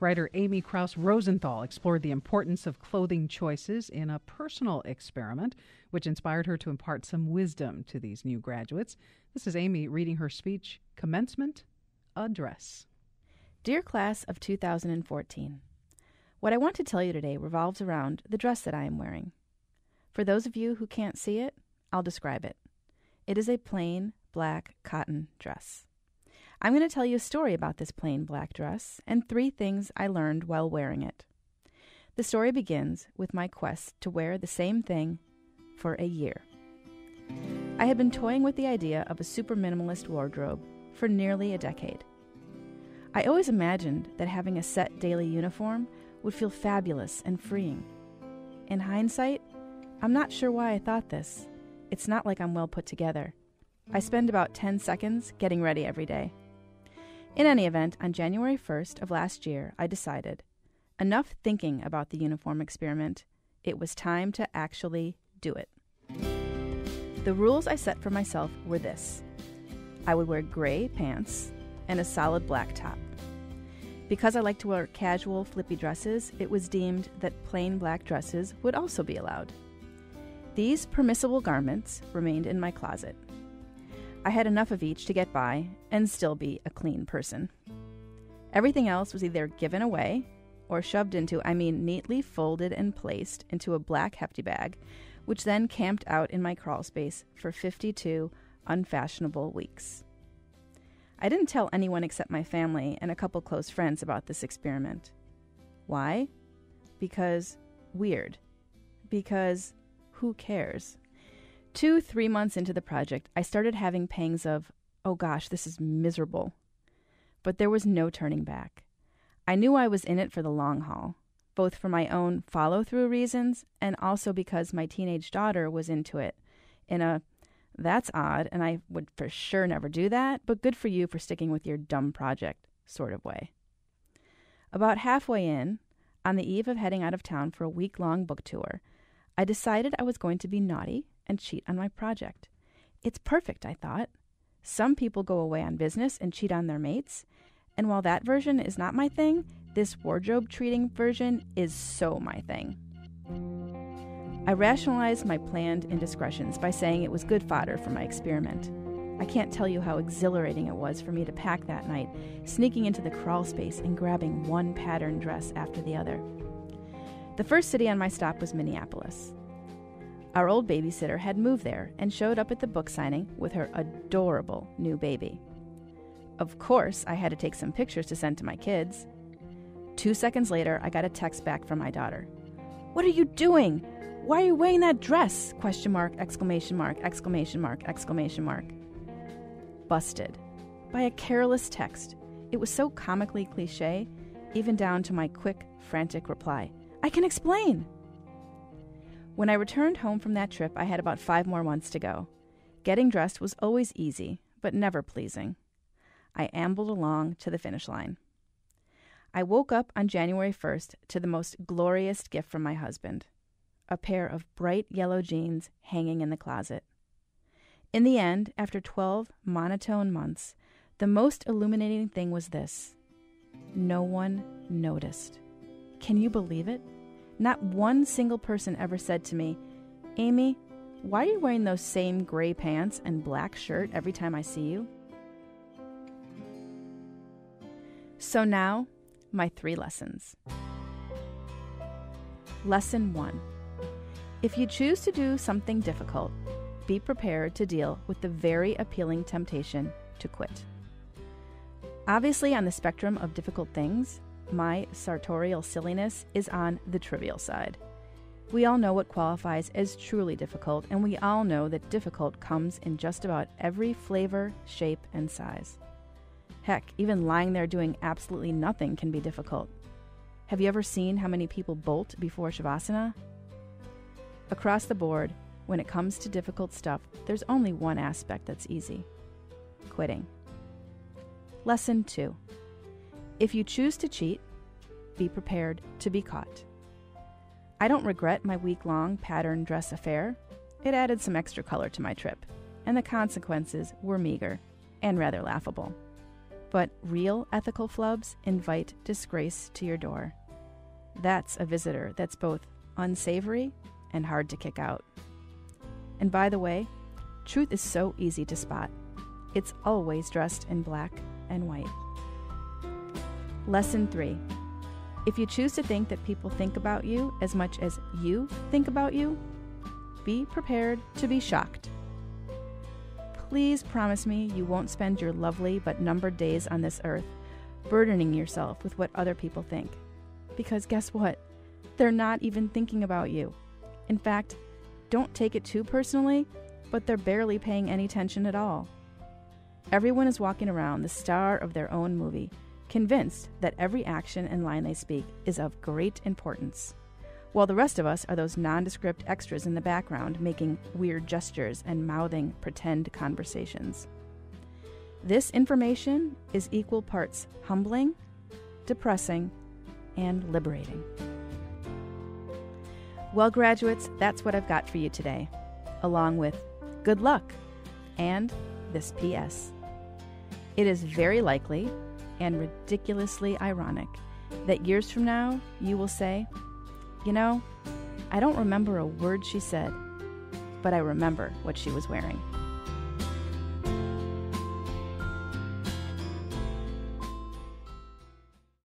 Writer Amy Krouse Rosenthal explored the importance of clothing choices in a personal experiment, which inspired her to impart some wisdom to these new graduates. This is Amy reading her speech, Commencement Address. Dear Class of 2014, What I want to tell you today revolves around the dress that I am wearing. For those of you who can't see it, I'll describe it. It is a plain black cotton dress. I'm going to tell you a story about this plain black dress and three things I learned while wearing it. The story begins with my quest to wear the same thing for a year. I had been toying with the idea of a super minimalist wardrobe for nearly a decade. I always imagined that having a set daily uniform would feel fabulous and freeing. In hindsight, I'm not sure why I thought this. It's not like I'm well put together. I spend about 10 seconds getting ready every day. In any event, on January 1st of last year, I decided enough thinking about the uniform experiment. It was time to actually do it. The rules I set for myself were this I would wear gray pants and a solid black top. Because I like to wear casual, flippy dresses, it was deemed that plain black dresses would also be allowed. These permissible garments remained in my closet. I had enough of each to get by and still be a clean person. Everything else was either given away or shoved into, I mean, neatly folded and placed into a black hefty bag, which then camped out in my crawl space for 52 unfashionable weeks. I didn't tell anyone except my family and a couple close friends about this experiment. Why? Because weird. Because who cares? Two, three months into the project, I started having pangs of, oh gosh, this is miserable. But there was no turning back. I knew I was in it for the long haul, both for my own follow through reasons and also because my teenage daughter was into it in a that's odd, and I would for sure never do that, but good for you for sticking with your dumb project sort of way. About halfway in, on the eve of heading out of town for a week long book tour, I decided I was going to be naughty and cheat on my project. It's perfect, I thought. Some people go away on business and cheat on their mates, and while that version is not my thing, this wardrobe treating version is so my thing. I rationalized my planned indiscretions by saying it was good fodder for my experiment. I can't tell you how exhilarating it was for me to pack that night, sneaking into the crawl space and grabbing one pattern dress after the other. The first city on my stop was Minneapolis. Our old babysitter had moved there and showed up at the book signing with her adorable new baby. Of course, I had to take some pictures to send to my kids. Two seconds later, I got a text back from my daughter. What are you doing? Why are you wearing that dress? Question mark, exclamation mark, exclamation mark, exclamation mark. Busted. By a careless text. It was so comically cliche, even down to my quick, frantic reply. I can explain. When I returned home from that trip, I had about five more months to go. Getting dressed was always easy, but never pleasing. I ambled along to the finish line. I woke up on January 1st to the most glorious gift from my husband a pair of bright yellow jeans hanging in the closet. In the end, after 12 monotone months, the most illuminating thing was this no one noticed. Can you believe it? Not one single person ever said to me, Amy, why are you wearing those same gray pants and black shirt every time I see you? So now, my three lessons. Lesson one If you choose to do something difficult, be prepared to deal with the very appealing temptation to quit. Obviously, on the spectrum of difficult things, my sartorial silliness is on the trivial side. We all know what qualifies as truly difficult, and we all know that difficult comes in just about every flavor, shape, and size. Heck, even lying there doing absolutely nothing can be difficult. Have you ever seen how many people bolt before Shavasana? Across the board, when it comes to difficult stuff, there's only one aspect that's easy quitting. Lesson 2 if you choose to cheat, be prepared to be caught. I don't regret my week long pattern dress affair. It added some extra color to my trip, and the consequences were meager and rather laughable. But real ethical flubs invite disgrace to your door. That's a visitor that's both unsavory and hard to kick out. And by the way, truth is so easy to spot. It's always dressed in black and white. Lesson 3 If you choose to think that people think about you as much as you think about you, be prepared to be shocked. Please promise me you won't spend your lovely but numbered days on this earth burdening yourself with what other people think. Because guess what? They're not even thinking about you. In fact, don't take it too personally, but they're barely paying any attention at all. Everyone is walking around the star of their own movie, convinced that every action and line they speak is of great importance, while the rest of us are those nondescript extras in the background making weird gestures and mouthing pretend conversations. This information is equal parts humbling, depressing, and liberating. Well, graduates, that's what I've got for you today, along with good luck and this PS. It is very likely and ridiculously ironic that years from now you will say, You know, I don't remember a word she said, but I remember what she was wearing.